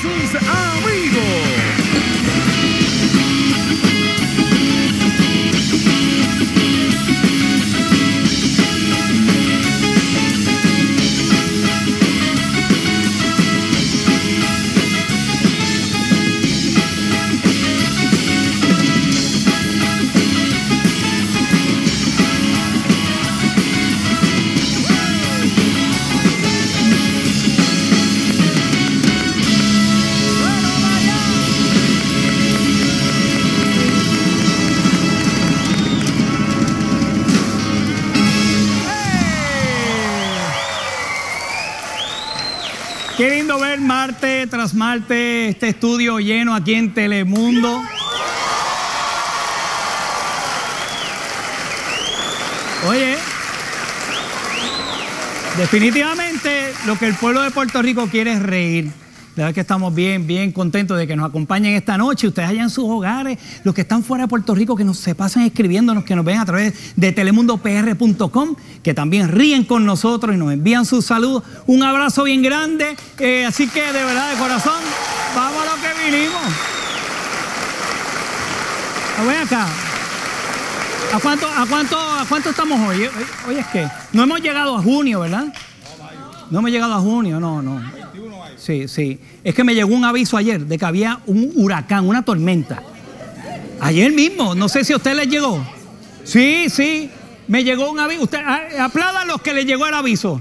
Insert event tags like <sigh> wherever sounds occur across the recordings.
sus amigos. Qué lindo ver Marte tras Marte, este estudio lleno aquí en Telemundo. Oye, definitivamente lo que el pueblo de Puerto Rico quiere es reír. La verdad que estamos bien, bien contentos de que nos acompañen esta noche. Ustedes allá en sus hogares, los que están fuera de Puerto Rico, que nos se pasan escribiéndonos, que nos ven a través de telemundopr.com, que también ríen con nosotros y nos envían sus saludos. Un abrazo bien grande. Eh, así que de verdad, de corazón, vamos a lo que vinimos. A ver acá. ¿A cuánto, a cuánto, a cuánto estamos hoy? Hoy- Hoy es que no hemos llegado a junio, ¿verdad? No hemos llegado a junio, no, no. Sí, sí. Es que me llegó un aviso ayer de que había un huracán, una tormenta. Ayer mismo, no sé si a usted les llegó. Sí, sí. Me llegó un aviso. Usted, a- aplaudan los que le llegó el aviso.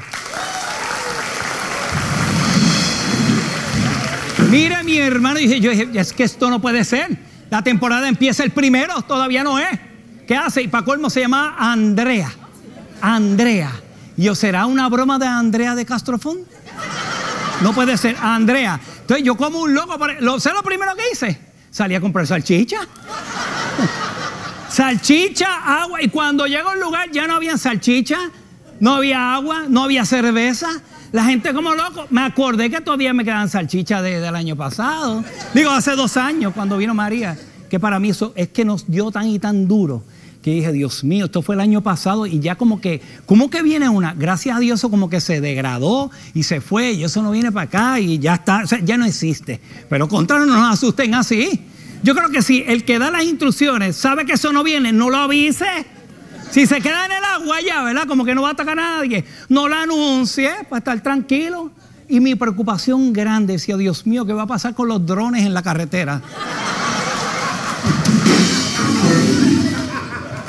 Mire, mi hermano, dije, yo dije, es que esto no puede ser. La temporada empieza el primero, todavía no es. ¿Qué hace? Y para colmo se llama Andrea. Andrea. ¿Y será una broma de Andrea de Castrofón? No puede ser. Andrea. Entonces yo como un loco. Lo, ¿Sé lo primero que hice? Salí a comprar salchicha. <laughs> salchicha, agua. Y cuando llego al lugar ya no había salchicha, no había agua, no había cerveza. La gente como loco. Me acordé que todavía me quedan salchichas de- del año pasado. Digo, hace dos años cuando vino María. Que para mí eso es que nos dio tan y tan duro. Que dije, Dios mío, esto fue el año pasado y ya como que, como que viene una, gracias a Dios eso como que se degradó y se fue y eso no viene para acá y ya está, o sea, ya no existe. Pero contra no nos asusten así. Yo creo que si el que da las instrucciones sabe que eso no viene, no lo avise. Si se queda en el agua ya, ¿verdad? Como que no va a atacar a nadie. No lo anuncie para estar tranquilo. Y mi preocupación grande decía, Dios mío, ¿qué va a pasar con los drones en la carretera?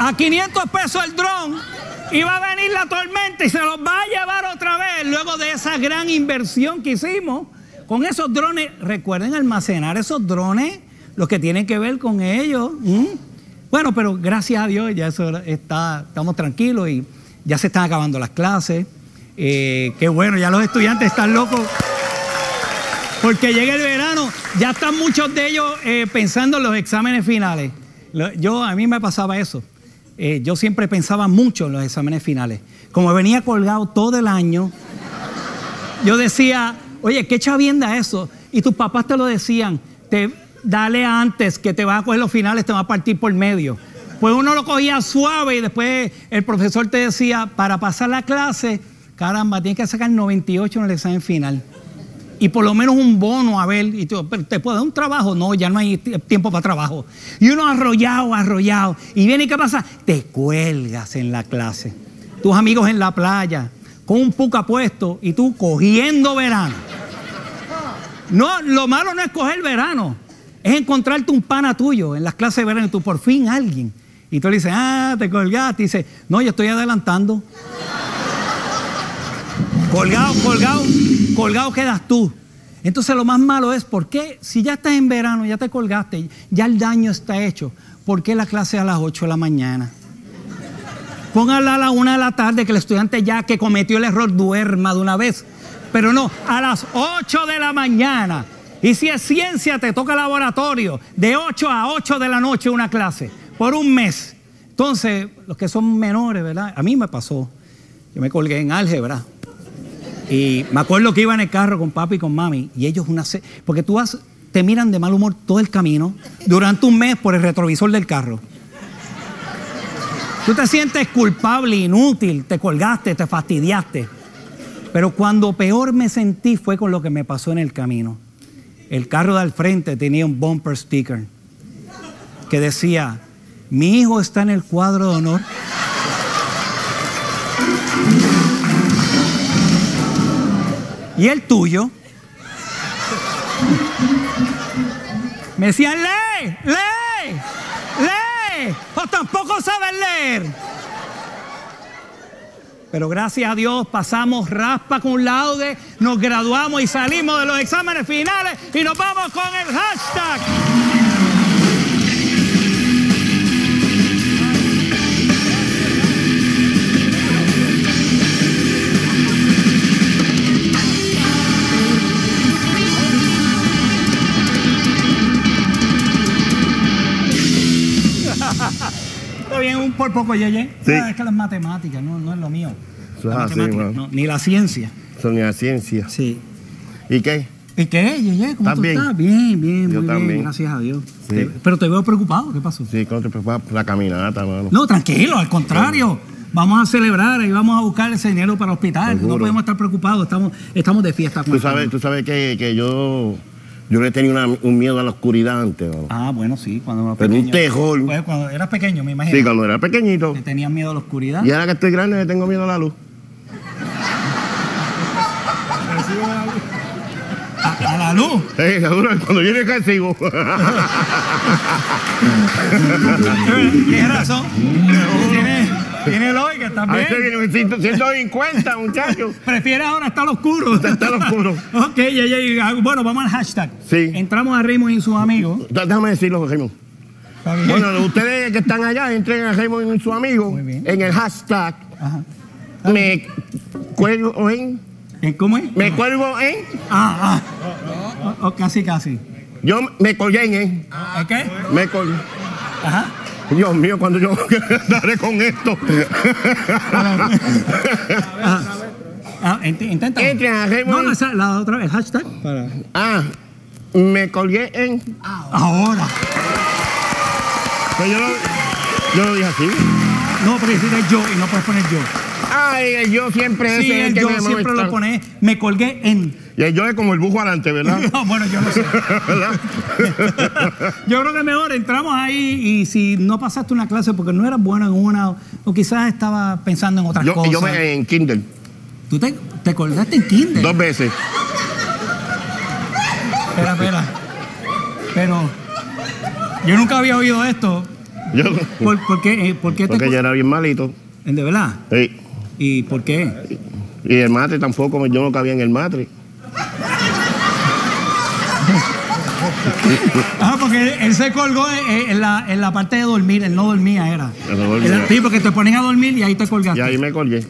A 500 pesos el dron y va a venir la tormenta y se los va a llevar otra vez luego de esa gran inversión que hicimos con esos drones. Recuerden almacenar esos drones, los que tienen que ver con ellos. Bueno, pero gracias a Dios ya eso está, estamos tranquilos y ya se están acabando las clases. Eh, qué bueno, ya los estudiantes están locos. Porque llega el verano, ya están muchos de ellos eh, pensando en los exámenes finales. Yo, a mí me pasaba eso. Eh, yo siempre pensaba mucho en los exámenes finales. Como venía colgado todo el año, yo decía, oye, qué chavienda eso. Y tus papás te lo decían, te, dale antes que te vas a coger los finales, te va a partir por medio. Pues uno lo cogía suave y después el profesor te decía, para pasar la clase, caramba, tienes que sacar 98 en el examen final y por lo menos un bono a ver, y pero te puedo dar un trabajo, no, ya no hay tiempo para trabajo. Y uno arrollado, arrollado, y viene y qué pasa, te cuelgas en la clase, tus amigos en la playa, con un puca puesto y tú cogiendo verano. No, lo malo no es coger verano, es encontrarte un pana tuyo en las clases de verano y tú por fin alguien. Y tú le dices, ah, te colgaste, y dice, no, yo estoy adelantando. Colgado, colgado, colgado quedas tú. Entonces lo más malo es, ¿por qué? Si ya estás en verano, ya te colgaste, ya el daño está hecho, ¿por qué la clase a las 8 de la mañana? Póngala a la 1 de la tarde, que el estudiante ya que cometió el error duerma de una vez. Pero no, a las 8 de la mañana. Y si es ciencia, te toca laboratorio, de 8 a 8 de la noche una clase, por un mes. Entonces, los que son menores, ¿verdad? A mí me pasó. Yo me colgué en álgebra. Y me acuerdo que iba en el carro con papi y con mami, y ellos una... se- Porque tú vas, te miran de mal humor todo el camino, durante un mes por el retrovisor del carro. Tú te sientes culpable, inútil, te colgaste, te fastidiaste. Pero cuando peor me sentí fue con lo que me pasó en el camino. el carro de al frente tenía un bumper sticker que decía, mi hijo está en el cuadro de honor. ¿Y el tuyo? Me decían, lee, lee, lee, o tampoco sabes leer. Pero gracias a Dios pasamos raspa con laude, nos graduamos y salimos de los exámenes finales y nos vamos con el hashtag. Está bien, un por poco, Yeye. Sí. Ah, es que las matemáticas no, no es lo mío. Eso La es así, matemática, mano. no, ni la ciencia. Son la ciencia. Sí. ¿Y qué? ¿Y qué, Yeye? ¿Cómo ¿Estás tú bien? estás? Bien, bien, Yo muy bien, también. gracias a Dios. Sí. Te- pero te veo preocupado, ¿qué pasó? Sí, ¿cómo te preocupas por la caminata, mano? No, tranquilo, al contrario. Vamos a celebrar y vamos a buscar ese dinero para el hospital. No podemos estar preocupados, estamos, estamos de fiesta. Tú el sabes, tú sabes que, que yo, yo le tenía una- un miedo a la oscuridad antes, mano. Ah, bueno, sí, cuando era Pero un pequeño. terror. Pues cuando eras pequeño, me imagino. Sí, cuando era pequeñito. Te tenías miedo a la oscuridad. Y ahora que estoy grande le tengo miedo a la luz. A, a la luz. Sí, seguro, cuando viene el castigo. Tienes razón. Tienes, tienes lógica, un 100 150, muchachos. Prefieres ahora estar oscuro. Está oscuro. <laughs> ok, ya, ya, bueno, vamos al hashtag. Sí. Entramos a Raymond y sus amigos. Déjame decirlo, Raymond. Bueno, ustedes que están allá, entren a Raymond y su amigo Muy bien. en el hashtag Ajá. me cuelgo en, ¿En ¿Cómo es? me cuelgo en, Ah, ah. Oh, oh, casi, casi. yo me colgué en, ¿En qué? me colgué. Ajá. Dios mío, cuando yo <laughs> daré con esto. Ah, ah, int- intenta. Entren a Raymond. No, no, esa, la otra vez, hashtag. Para. Ah, me colgué en. Ahora. Pues yo, lo, yo lo dije así. No, porque si eres yo y no puedes poner yo. Ay, el yo siempre Sí, es el el que yo me siempre lo pone. Me colgué en. Y el yo es como el bujo adelante, ¿verdad? <laughs> No, bueno, yo no sé. <laughs> ¿Verdad? <laughs> Yo creo que mejor entramos ahí y si no pasaste una clase porque no eras bueno en una o quizás estaba pensando en otras yo, cosas. yo me en Kindle, Tú te, te colgaste en Kindle. dos veces. Espera, espera. Pero yo nunca había oído esto. Yo, ¿Por, por qué, eh, por qué te porque yo era bien malito. ¿De verdad? Sí. ¿Y por qué? Y el matre tampoco, yo no cabía en el matre. <laughs> Ah, porque él se colgó en, la, en la parte de dormir, él no dormía, era. Él no dormía. Era el tipo que te ponían a dormir y ahí te colgaste. Y ahí me colgué.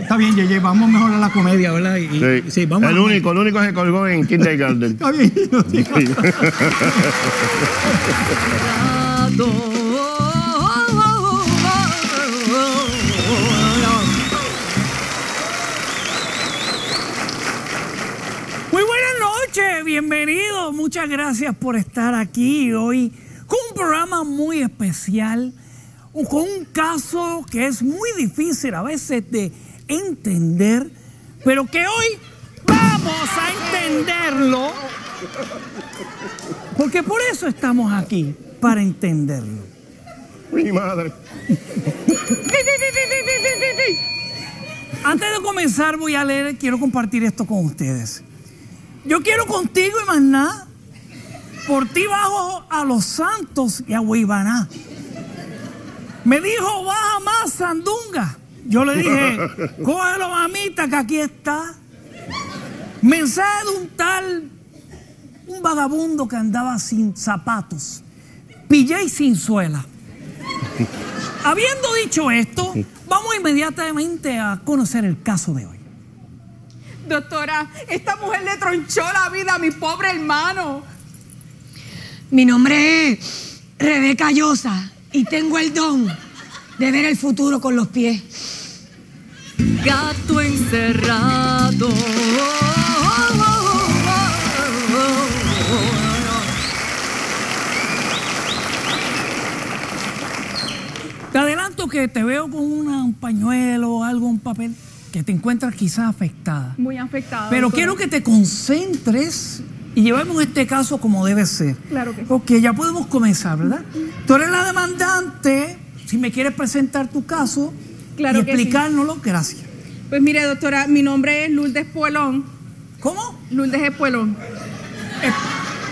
Está bien, Yeye, vamos mejor a la comedia, ¿verdad? Y- Sí. sí, vamos el único, el único que se colgó en kindergarten. <laughs> Está bien. Sí. <laughs> noches, bienvenidos. Muchas gracias por estar aquí hoy con un programa muy especial, con un caso que es muy difícil a veces de entender, pero que hoy vamos a entenderlo, porque por eso estamos aquí, para entenderlo. Mi madre. Antes de comenzar voy a leer, quiero compartir esto con ustedes. Yo quiero contigo y más nada. Por ti bajo a los santos y a Huibaná. Me dijo, baja más, Sandunga. Yo le dije, <laughs> cógelo, mamita, que aquí está. Mensaje de un tal, un vagabundo que andaba sin zapatos, pillé y sin suela. <laughs> Habiendo dicho esto, vamos inmediatamente a conocer el caso de hoy. Doctora, esta mujer le tronchó la vida a mi pobre hermano. Mi nombre es Rebeca Llosa y tengo el don de ver el futuro con los pies. Gato encerrado. Te adelanto que te veo con una- un pañuelo o algo, un papel, que te encuentras quizás afectada. Muy afectada. Pero doctora. quiero que te concentres y llevemos este caso como debe ser. Claro que sí. Ok, ya podemos comenzar, ¿verdad? Tú eres la demandante. Si me quieres presentar tu caso Claro y que sí. explicárnoslo, gracias. Pues mire, doctora, mi nombre es Lourdes Puelón. ¿Cómo? Lourdes Espuelón,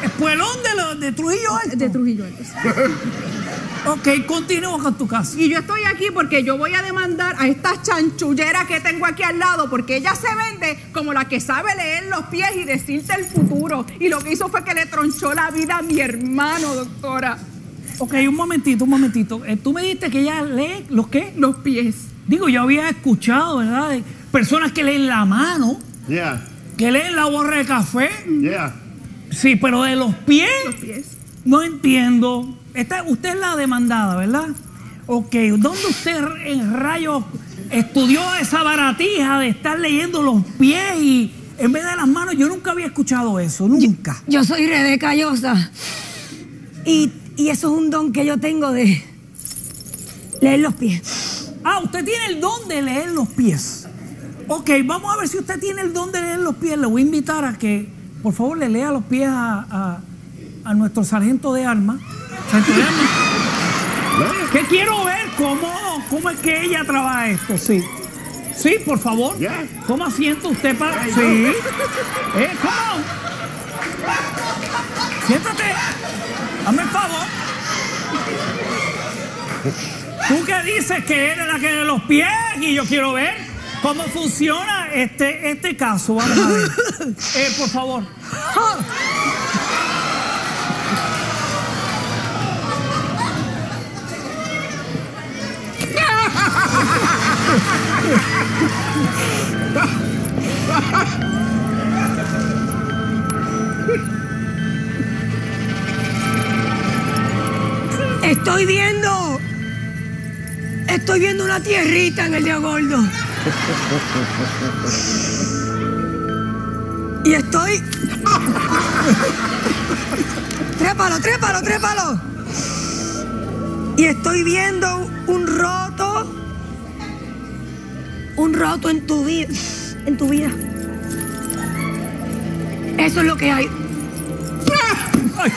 Espuelón de, lo- de Trujillo Alto. de Trujillo Alto. <laughs> Ok, continúa con tu caso. Y yo estoy aquí porque yo voy a demandar a esta chanchullera que tengo aquí al lado, porque ella se vende como la que sabe leer los pies y decirte el futuro. Y lo que hizo fue que le tronchó la vida a mi hermano, doctora. Ok, un momentito, un momentito. Eh, Tú me dijiste que ella lee los qué? Los pies. Digo, yo había escuchado, ¿verdad? De personas que leen la mano, Yeah, que leen la borra de café. yeah. Sí, pero de los pies, Los pies. no entiendo. Esta, usted es la demandada, ¿verdad? Ok, ¿dónde usted en rayos estudió esa baratija de estar leyendo los pies y en vez de las manos? Yo nunca había escuchado eso, nunca. Yo soy Rebeca Llosa. Y, y eso es un don que yo tengo de leer los pies. Ah, usted tiene el don de leer los pies. Ok, vamos a ver si usted tiene el don de leer los pies. Le voy a invitar a que, por favor, le lea los pies a, a- a nuestro sargento de armas. Armas. Que quiero ver cómo, cómo es que ella trabaja esto, sí. Sí, por favor. Toma asiento usted para. Sí. Eh, ¿cómo? Siéntate. Hazme el favor. Tú que dices que eres la que de los pies y yo quiero ver cómo funciona este, este caso. Vamos a ver. <laughs> Eh, por favor. Estoy viendo. Estoy viendo una tierrita en el dedo gordo. Y estoy. Trépalo, trépalo, trépalo. Y estoy viendo un roto. Un roto en tu vida. En tu vida. Eso es lo que hay. Ay.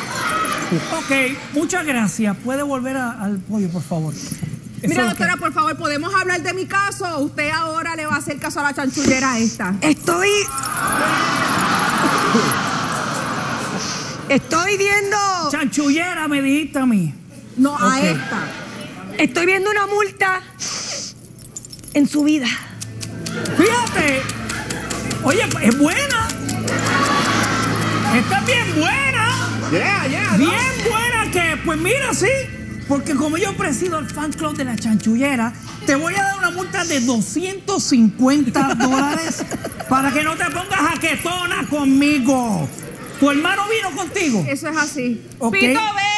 Ok, muchas gracias. ¿Puede volver a- al pollo, por favor? Eso Mira, doctora, que- por favor, ¿podemos hablar de mi caso? Usted ahora le va a hacer caso a la chanchullera esta. Estoy. Estoy viendo. Chanchullera me dijiste a mí. No, a esta. Estoy viendo una multa en su vida. Oye, es buena. Está bien buena. Yeah, yeah. Bien buena que, pues mira, sí. Porque como yo presido el fan club de la chanchullera, te voy a dar una multa de 250 <laughs> dólares para que no te pongas jaquetona conmigo. ¿Tu hermano vino contigo? Eso es así. Ok. Pito, ven.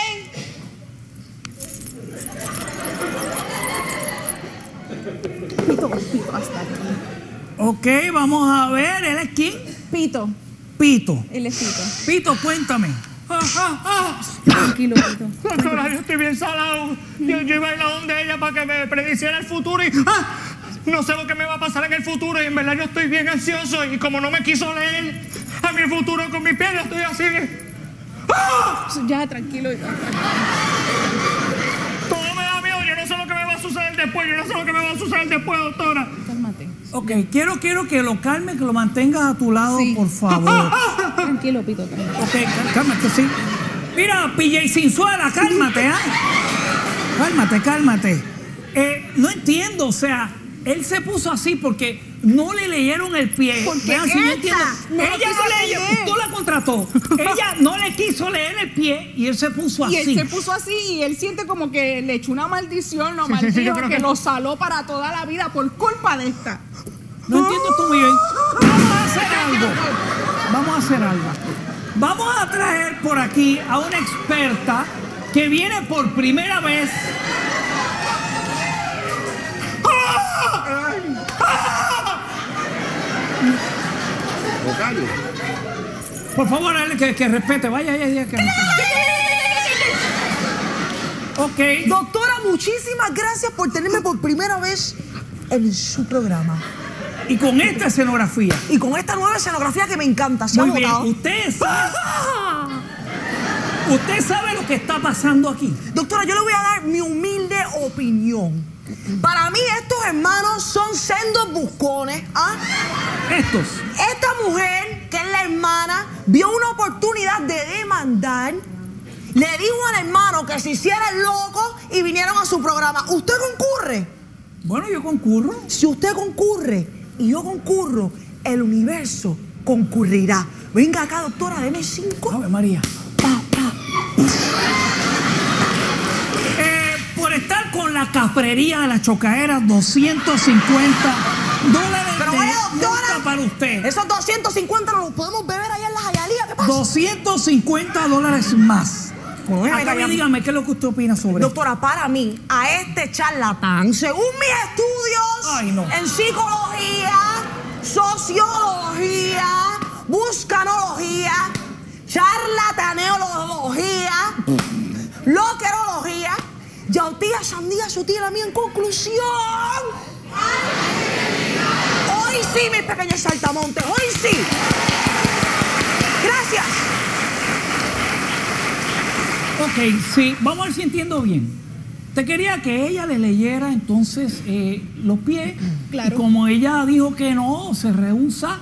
Ok, vamos a ver. ¿Él es quién? Pito, Pito. él es Pito. Pito, cuéntame. Ah, ah, ah. Tranquilo, Pito. <laughs> Doctora, yo estoy bien salado. Yo, yo iba a ir a donde ella para que me prediciera el futuro y ¡ah! no sé lo que me va a pasar en el futuro y en verdad yo estoy bien ansioso y como no me quiso leer a mi futuro con mi piel, yo estoy así. ¡ah! Ya, tranquilo. Todo me da miedo, yo no sé lo que me va a suceder después, yo no sé lo que me va a suceder después, doctora. Cálmate. Ok, quiero, quiero que lo calme, que lo mantengas a tu lado, Sí. por favor. <laughs> Tranquilo, Pito, tranquilo. Ok, cá- cálmate, sí. Mira, PJ Sinzuela, cálmate, ¿ah? Cálmate, cálmate. Eh, no entiendo, o sea, él se puso así porque no le leyeron el pie. Porque si esta entiendo. no lo ella no leyó, leer. tú la contrató. <laughs> ella no le quiso leer el pie y él se puso Y él así. se puso así y él siente como que le echó una maldición, lo Sí, <laughs> que- lo saló para toda la vida por culpa de esta. No entiendo tú muy bien. Vamos a hacer algo. Vamos a hacer algo. Vamos a traer por aquí a una experta que viene por primera vez. Por favor, dale que, que respete. Vaya, vaya, vaya, que. Ok. Doctora, muchísimas gracias por tenerme por primera vez en su programa. Y con esta escenografía. Y con esta nueva escenografía que me encanta. ¿Se ha Muy bien. notado? Usted sabe. Usted sabe lo que está pasando aquí. Doctora, yo le voy a dar mi humilde opinión. Para mí estos hermanos son sendos buscones. ¿ah? Estos. Esta mujer, que es la hermana, vio una oportunidad de demandar. Le dijo al hermano que se hiciera el loco y vinieron a su programa. ¿Usted concurre? Bueno, yo concurro. Si usted concurre y yo concurro, el universo concurrirá. Venga acá, doctora, deme cinco. Ave María. Pa, pa. Eh, por estar con la cafrería de la chocaera, 250 dólares Pero de vaya, doctora. Usted. Esos 250 nos los podemos beber allá en la Jayalía. ¿Qué pasa? 250 dólares más. Bueno, Acá dígame, ¿qué es lo que usted opina sobre esto? Doctora, para mí, a este charlatán, según mis estudios Ay, no. en psicología, sociología, buscanología, charlataneología, loquerología, yautía, sandía, su tía, la mía, en conclusión. Hoy sí, mis pequeños saltamontes, hoy sí. Gracias. Ok, sí, vamos a ver si entiendo bien. Te quería que ella le leyera entonces eh, los pies. Claro. Y como ella dijo que no, se rehúsa,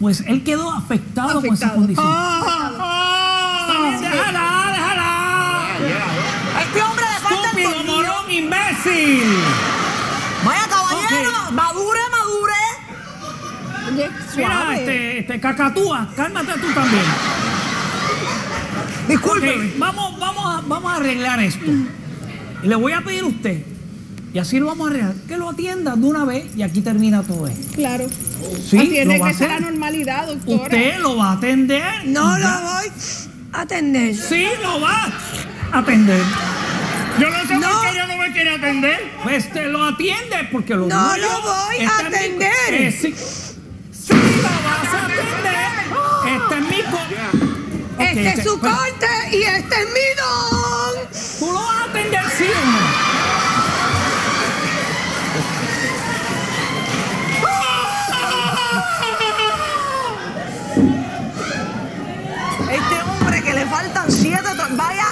pues él quedó afectado, con esa condición. Ah, Está bien, déjala, déjala. A este hombre le falta Estúpido, morón, imbécil. Vaya caballero, Ok. madure, madure. Oye, Mira, suave. este, este, cacatúa, cálmate tú también. Discúlpeme. Ok, vamos, vamos, a, vamos a arreglar esto. Y le voy a pedir a usted, y así lo vamos a arreglar, que lo atienda de una vez y aquí termina todo esto. Claro. Sí, Tiene lo va a que ser la hacer. normalidad, doctora. Usted lo va a atender. No lo voy a atender. Sí, lo va a atender. Yo no sé No. por qué ella no me quiere atender. Pues te lo atiende porque lo No lo voy a atender. Eh. Sí, Este es mi co- Ok, Este es su corte y este es mi don. ¿Tú lo vas a atender sí? Este hombre que le faltan siete. Vaya,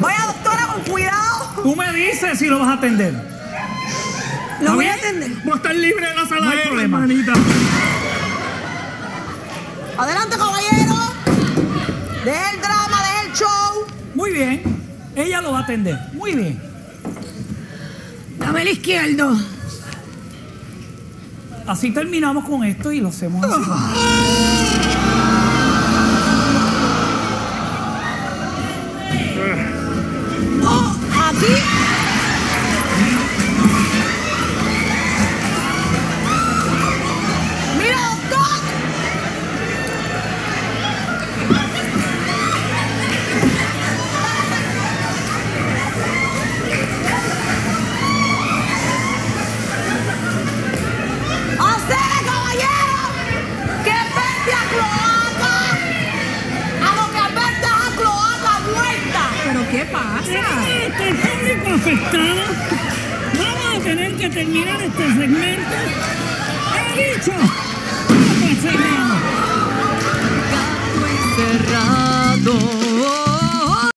vaya doctora con cuidado. Tú me dices si lo vas a atender. Lo voy a atender. Voy a estar libre de la sala No hay de problema. hermanita. Adelante, caballero. Deje el drama, deje el show. Muy bien. Ella lo va a atender. Muy bien. Dame el izquierdo. Así terminamos con esto y lo hacemos así. Oh, aquí.